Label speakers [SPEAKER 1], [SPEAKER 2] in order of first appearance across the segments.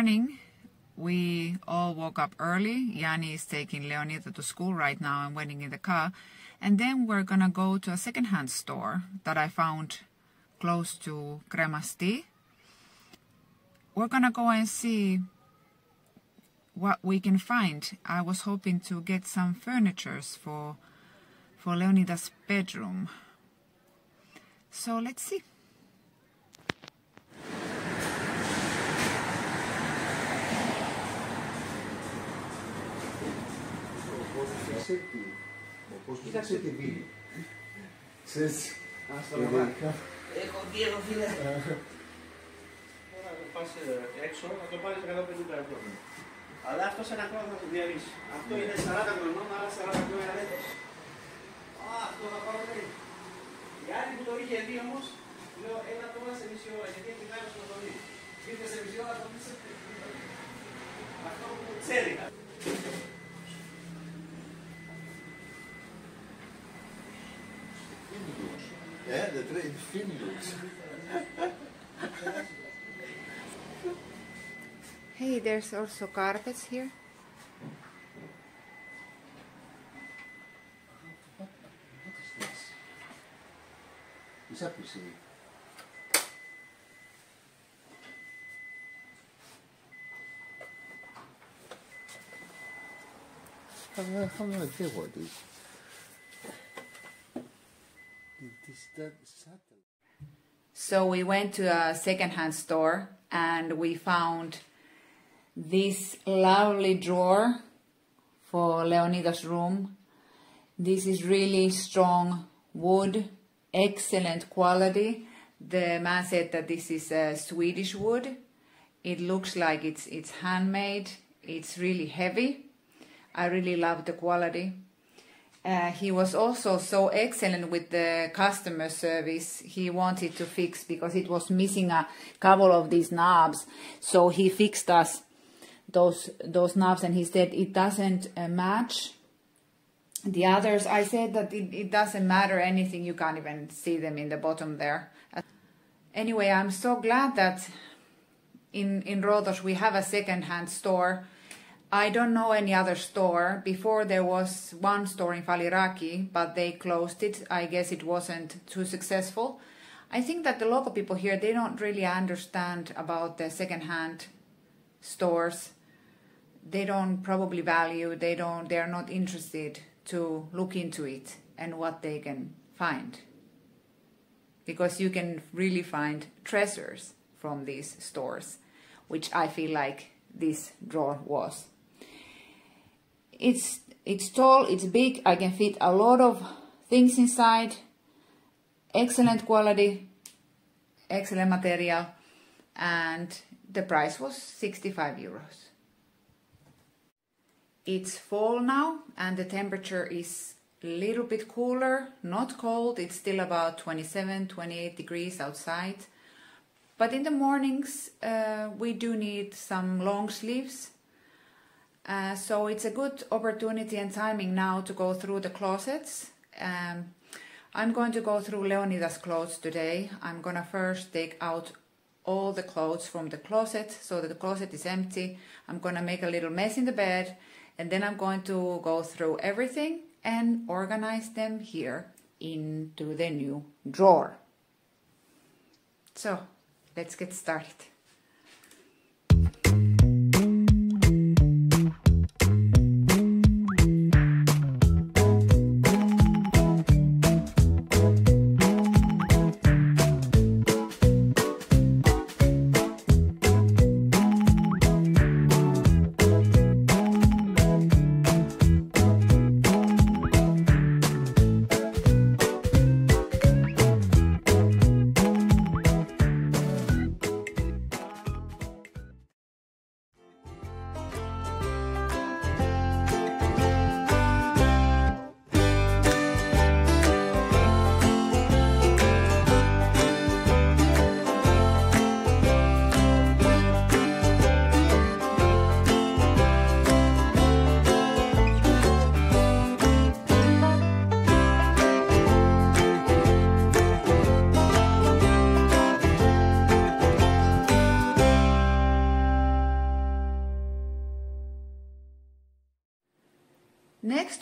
[SPEAKER 1] Morning. We all woke up early. Yani is taking Leonida to school right now and waiting in the car. And then we're gonna go to a secondhand store that I found close to Kremasti. We're gonna go and see what we can find. I was hoping to get some furnitures for for Leonida's bedroom. So let's see.
[SPEAKER 2] Κοίταξε τη βίλη.
[SPEAKER 3] Ξέρεις,
[SPEAKER 2] Ας το
[SPEAKER 3] και
[SPEAKER 2] λαμβάνω.
[SPEAKER 3] ειδικά,
[SPEAKER 2] Έχω δει εδώ φίλε. Τώρα να πας ε, έξω να το πάρεις 150 ευρώ. Αλλά αυτός σε ένα χρόνο θα το διαλύσεις. Αυτό είναι 40 χρονών, άρα 40 χρόνια δεν έχει. Α, αυτό θα πάρω λέει. Η άλλη που το είχε δει όμως, λέω ένα το σε μισή ώρα, γιατί έχει κάνει στο δολί. Ήρθε σε μισή ώρα, το πήσε. Αυτό που ξέρει.
[SPEAKER 3] três filhos.
[SPEAKER 1] hey, there's also carpets here.
[SPEAKER 3] What is this? Is that museum? How many, people are tables
[SPEAKER 1] So we went to a secondhand store and we found this lovely drawer for Leonida's room. This is really strong wood, excellent quality. The man said that this is a Swedish wood. It looks like it's it's handmade. It's really heavy. I really love the quality. Uh, he was also so excellent with the customer service. He wanted to fix because it was missing a couple of these knobs. So he fixed us those those knobs, and he said it doesn't uh, match the others. I said that it, it doesn't matter anything. You can't even see them in the bottom there. Anyway, I'm so glad that in in Rodos we have a second-hand store. I don't know any other store. Before there was one store in Faliraki, but they closed it. I guess it wasn't too successful. I think that the local people here they don't really understand about the second-hand stores. They don't probably value. They don't. They are not interested to look into it and what they can find. Because you can really find treasures from these stores, which I feel like this drawer was. It's it's tall, it's big, I can fit a lot of things inside. Excellent quality, excellent material, and the price was 65 euros. It's fall now and the temperature is a little bit cooler, not cold, it's still about 27, 28 degrees outside. But in the mornings uh, we do need some long sleeves uh, so it's a good opportunity and timing now to go through the closets. Um, I'm going to go through Leonida's clothes today. I'm gonna first take out all the clothes from the closet so that the closet is empty. I'm gonna make a little mess in the bed and then I'm going to go through everything and organize them here into the new drawer. So let's get started.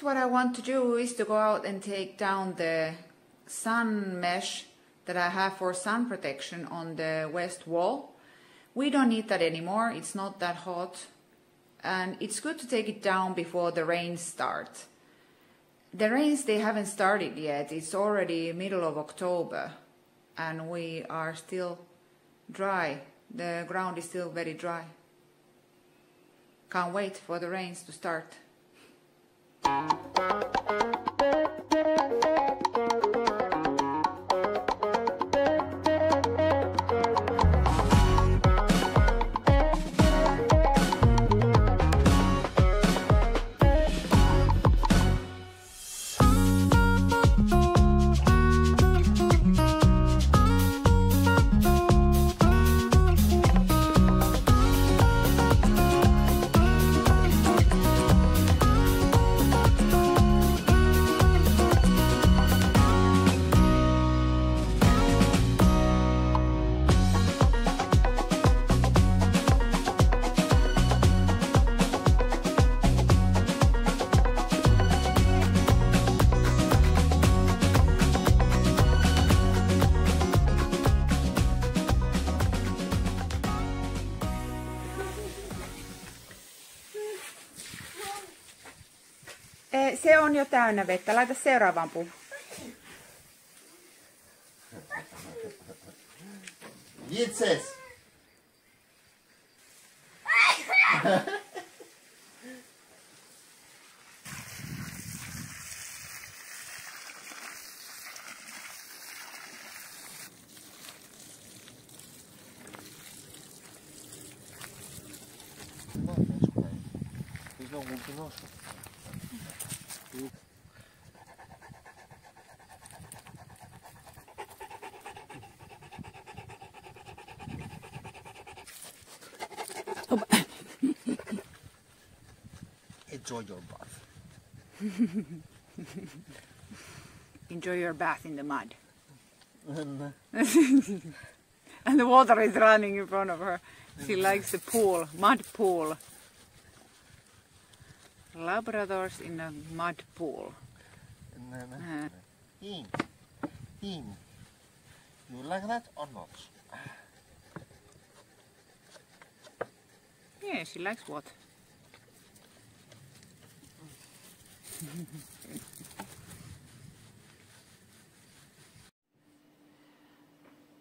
[SPEAKER 1] What I want to do is to go out and take down the sun mesh that I have for sun protection on the west wall. We don't need that anymore, it's not that hot. And it's good to take it down before the rains start. The rains, they haven't started yet. It's already middle of October and we are still dry. The ground is still very dry. Can't wait for the rains to start. Thank you. Eh, Se on jo täynnä vettä. Laita seuraavaan puuhun.
[SPEAKER 3] Jitses! Siis ne on kumpi Enjoy your bath.
[SPEAKER 1] Enjoy your bath in the mud.
[SPEAKER 3] And, uh,
[SPEAKER 1] And the water is running in front of her. She mm. likes the pool, mud pool. Labradors in a mud pool.
[SPEAKER 3] and then, Uh,
[SPEAKER 1] uh.
[SPEAKER 3] in, in. You like that or not?
[SPEAKER 1] yeah, she likes what?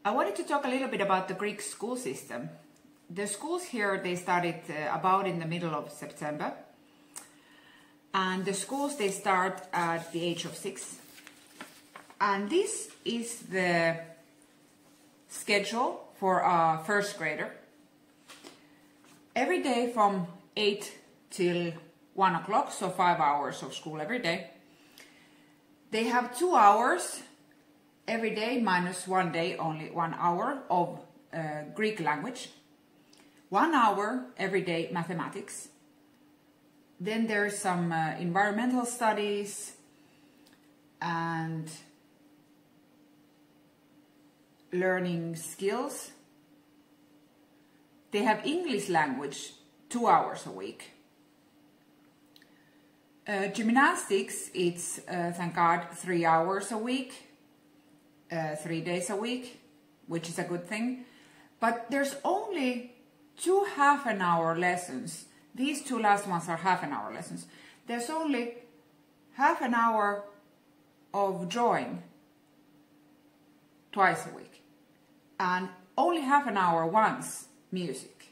[SPEAKER 1] I wanted to talk a little bit about the Greek school system. The schools here they started uh, about in the middle of September, and the schools they start at the age of six. And this is the schedule for a first grader. Every day from eight till one o'clock, so five hours of school every day. They have two hours every day minus one day, only one hour of uh, Greek language, one hour every day mathematics. Then there's some uh, environmental studies and learning skills. They have English language two hours a week. Uh, gymnastics, it's uh, thank God three hours a week uh, three days a week, which is a good thing. But there's only two half an hour lessons. These two last ones are half an hour lessons. There's only half an hour of drawing twice a week, and only half an hour once music.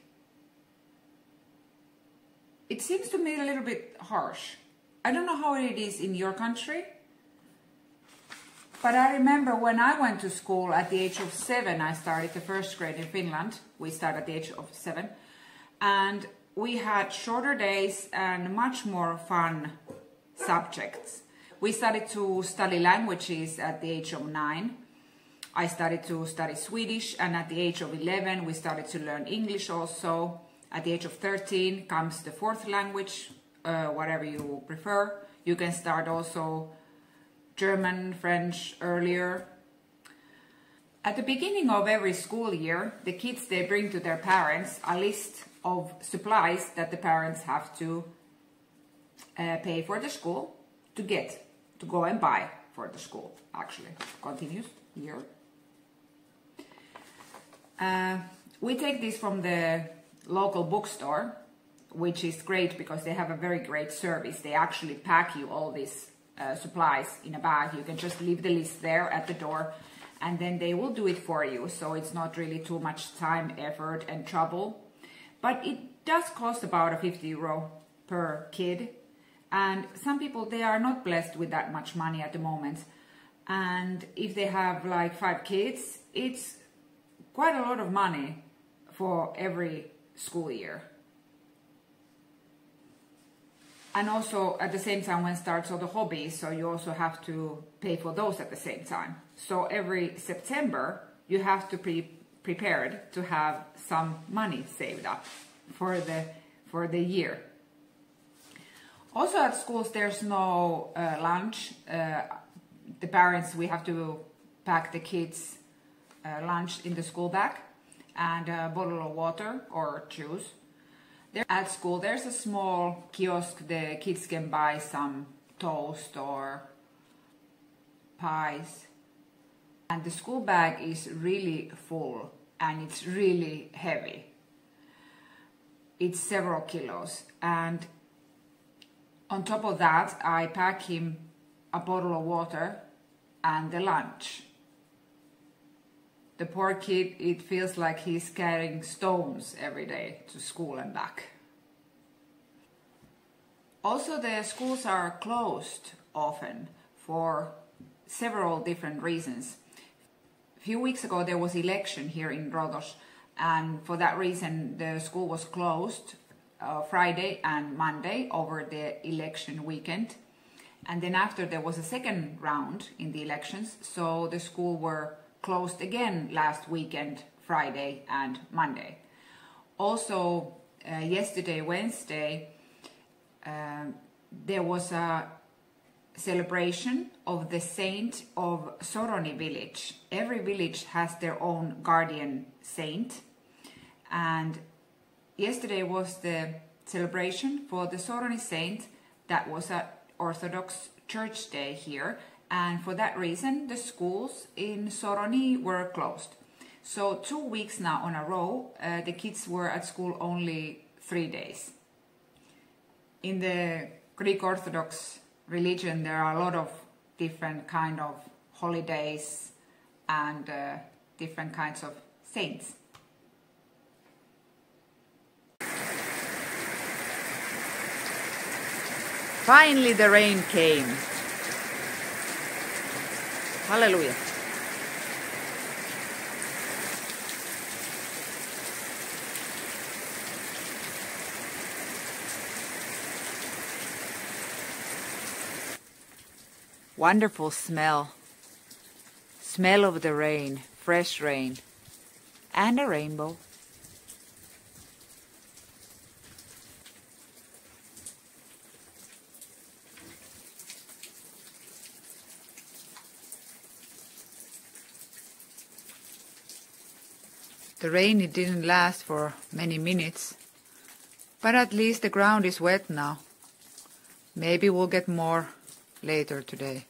[SPEAKER 1] It seems to me a little bit harsh. I don't know how it is in your country. But I remember when I went to school at the age of seven, I started the first grade in Finland. We started at the age of seven. And we had shorter days and much more fun subjects. We started to study languages at the age of nine. I started to study Swedish, and at the age of 11, we started to learn English also. At the age of 13 comes the fourth language, uh, whatever you prefer. You can start also German, French earlier. At the beginning of every school year, the kids they bring to their parents a list of supplies that the parents have to uh, pay for the school. to get, to go and buy for the school, actually. Continues here. Uh, we take this from the local bookstore, which is great because they have a very great service. They actually pack you all these uh, supplies in a bag. You can just leave the list there at the door and then they will do it for you. So it's not really too much time, effort and trouble. But it does cost about a 50 euro per kid. And some people, they are not blessed with that much money at the moment. And if they have like five kids, it's quite a lot of money for every school year. And also at the same time when starts all the hobbies, so you also have to pay for those at the same time. So every September you have to be prepared to have some money saved up for the for the year. Also at schools there's no uh, lunch. Uh, the parents we have to pack the kids uh, lunch in the school bag and a bottle of water or juice there at school, there's a small kiosk the kids can buy some toast or pies. And the school bag is really full and it's really heavy. It's several kilos. And on top of that, I pack him a bottle of water and the lunch. The poor kid, it feels like he's carrying stones every day to school and back. Also, the schools are closed often for several different reasons. A few weeks ago, there was election here in Rodos, and for that reason, the school was closed uh, Friday and Monday over the election weekend. And then after there was a second round in the elections, so the school were closed again last weekend, Friday and Monday. Also, uh, yesterday, Wednesday, um, there was a celebration of the saint of Soroni village. Every village has their own guardian saint. And yesterday was the celebration for the Soroni saint that was a Orthodox church day here and for that reason the schools in Soroni were closed. So two weeks now on a row uh, the kids were at school only three days. In the Greek Orthodox religion there are a lot of different kind of holidays and uh, different kinds of saints. Finally the rain came. Hallelujah. Wonderful smell. Smell of the rain, fresh rain, and a rainbow. The rain it didn't last for many minutes, but at least the ground is wet now. Maybe we'll get more later today.